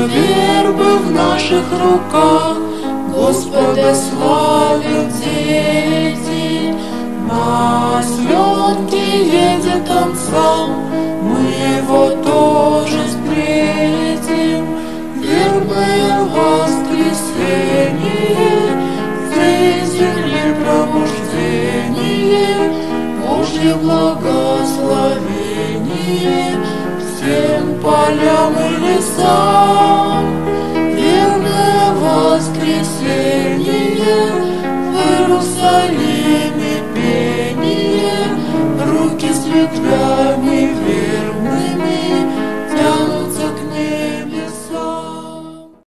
вербы в наших руках, Господа славят дети. На сленке едет он сам, мы его тоже встретим. Вербное воскресенье, Всей земли пробуждение, Божье благословение всем полям и лесам. Воскресенье в Иерусалиме пение, руки с